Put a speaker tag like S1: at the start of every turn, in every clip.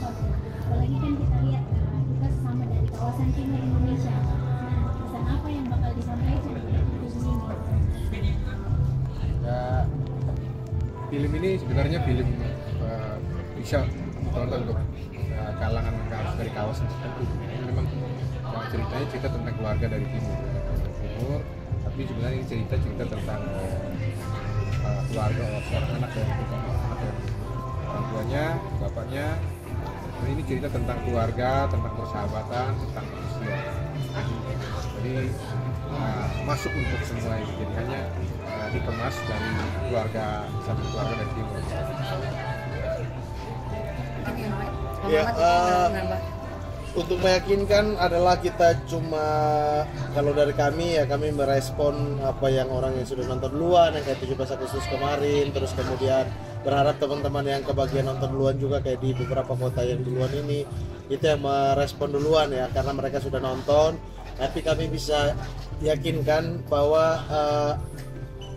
S1: apalagi kan kita lihat kita sama dari kawasan timur Indonesia. Nah pesan apa yang bakal disampaikan khusus ini?
S2: Film ini sebenarnya film uh, bisa ditonton untuk eh, kalangan dari kawasan tertentu. Ini memang ceritanya cerita tentang keluarga dari timur timur. Tapi sebenarnya ini cerita cerita tentang uh, keluarga seorang anak dan anak yang orang tuanya bapaknya dan ini cerita tentang keluarga tentang persahabatan tentang manusia. Jadi uh, masuk untuk semua ini. Jadi hanya uh, dikemas dari keluarga satu keluarga dari timur
S3: Ya, eh, untuk meyakinkan adalah kita cuma kalau dari kami ya kami merespon apa yang orang yang sudah nonton duluan yang kayak 17 Agustus kemarin terus kemudian berharap teman-teman yang kebagian nonton duluan juga kayak di beberapa kota yang duluan ini itu yang merespon duluan ya karena mereka sudah nonton. Tapi kami bisa yakinkan bahwa eh,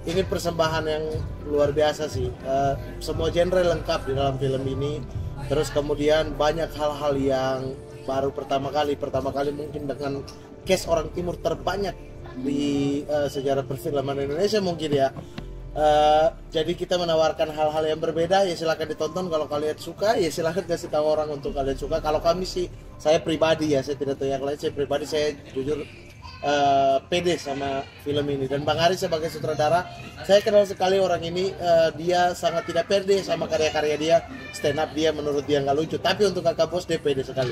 S3: ini persembahan yang luar biasa sih. Eh, semua genre lengkap di dalam film ini. Terus kemudian banyak hal-hal yang baru pertama kali. Pertama kali mungkin dengan case orang timur terbanyak di eh, sejarah perfilman Indonesia mungkin ya Eh, jadi kita menawarkan hal-hal yang berbeda ya silahkan ditonton. Kalau kalian suka ya silahkan kasih tahu orang untuk kalian suka. Kalau kami sih saya pribadi ya saya tidak tahu yang lain. Saya pribadi saya jujur eh, pede sama film ini. Dan Bang Ari sebagai sutradara saya kenal sekali orang ini. Eh, dia sangat tidak pede sama karya-karya dia. Stand up dia menurut dia nggak lucu. Tapi untuk kakak bos dia pede sekali.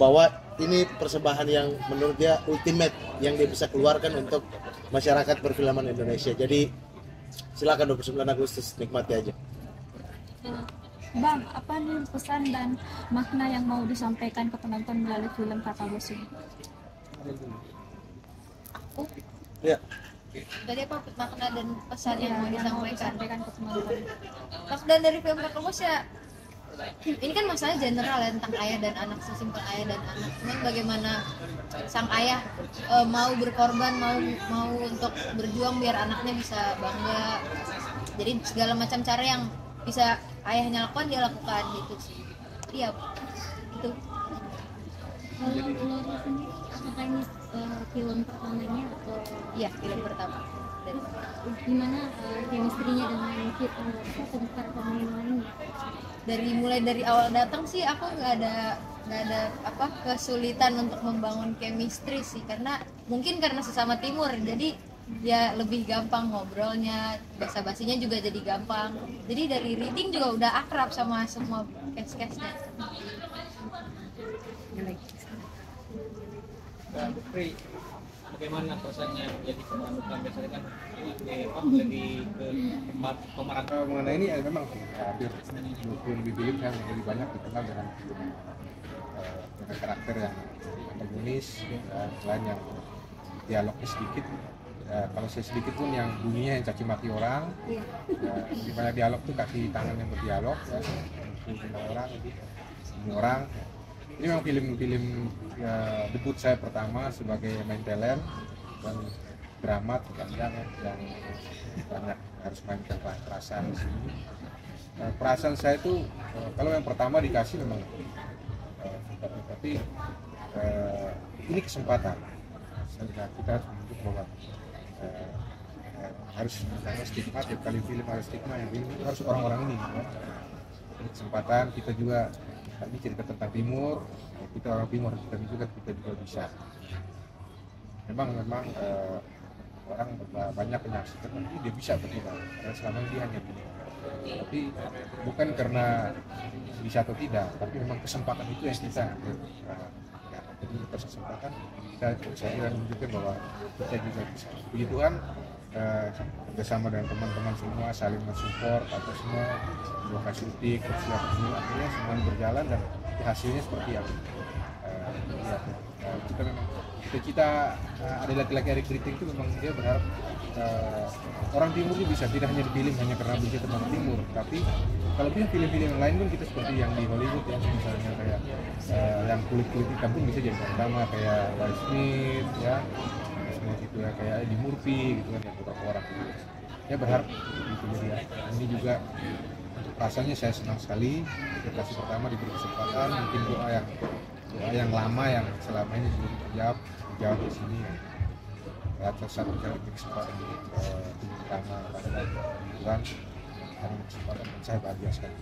S3: Bahwa ini persembahan yang menurut dia ultimate yang dia bisa keluarkan untuk masyarakat perfilman Indonesia. Jadi silakan 29 Agustus nikmati aja
S1: Bang, apa nih pesan dan makna yang mau disampaikan ke penonton melalui film Kakak Bos ini?
S4: Aku
S3: ya
S4: tadi apa makna dan pesan yang mau
S1: yang mau
S4: disampaikan?
S1: disampaikan ke penonton.
S4: Makna dari film Kakak Bos ya ini kan masalah general ya tentang ayah dan anak sesimpel ayah dan anak. Cuman bagaimana sang ayah eh, mau berkorban mau mau untuk berjuang biar anaknya bisa bangga. Jadi segala macam cara yang bisa ayahnya lakukan dia lakukan gitu sih. Iya itu
S1: Kalau Lori sendiri, apakah ini eh, film pertamanya atau
S4: iya film pertama
S1: gimana eh, chemistry-nya dengan kita atau para pemain lainnya?
S4: dari mulai dari awal datang sih aku nggak ada nggak ada apa kesulitan untuk membangun chemistry sih. Karena mungkin karena sesama timur jadi ya lebih gampang ngobrolnya bahasa basinya juga jadi gampang. Jadi dari reading juga udah akrab sama semua case case nya
S5: Dan Pri, bagaimana rasanya jadi pemandu kan biasanya kan eh, apa lebih ke tempat
S2: Eh, mengenai ini eh, memang sih, hampir 20 lebih film yang lebih banyak dikenal dengan eh, dengan karakter yang antagonis ya, selain yang dialognya sedikit Ya, kalau saya sedikit pun yang bunyinya yang caci maki orang ya, lebih banyak dialog tuh kaki tangan yang berdialog ya, orang jadi semua orang ya. Ini memang film-film ya, debut saya pertama sebagai main talent dan drama terpanjang ya, yang banyak harus mainkan perasaan di sini. Nah, perasaan saya itu eh, kalau yang pertama dikasih memang eh, tapi, eh, ini kesempatan. Sehingga kita harus menunjuk bahwa eh, harus karena stigma tiap kali film harus stigma yang film harus orang-orang ini ya. Ini kesempatan kita juga kami cerita tentang timur kita orang timur kita juga kita juga bisa. Memang memang eh, orang ba- banyak menyaksikan tapi dia bisa bertindak karena selama ini dia hanya gini tapi bukan karena bisa atau tidak tapi memang kesempatan itu yang kita. Nah, ya, jadi kesempatan kita saya menunjukkan bahwa kita juga bisa. Puji Tuhan bersama dengan teman-teman semua saling mensupport atau semua lokasi syuting semua akhirnya semuanya berjalan dan hasilnya seperti yang eh, ya, eh, kita memang cita-cita eh, ada laki-laki Kriting itu memang dia berharap orang timur itu bisa tidak hanya dipilih hanya karena bisa teman timur tapi kalau bisa film-film yang lain pun kita seperti yang di Hollywood ya misalnya kayak yang kulit-kulit hitam pun bisa jadi pertama kayak Will Smith ya sebenarnya gitu ya kayak di Murphy gitu kan yang buka orang ya berharap gitu jadi ya. ini juga rasanya saya senang sekali kasih pertama diberi kesempatan mungkin doa yang doa yang lama yang selama ini belum terjawab terjawab di sini ya atau satu kali kesempatan di tim pertama pada Tuhan kesempatan saya bahagia sekali.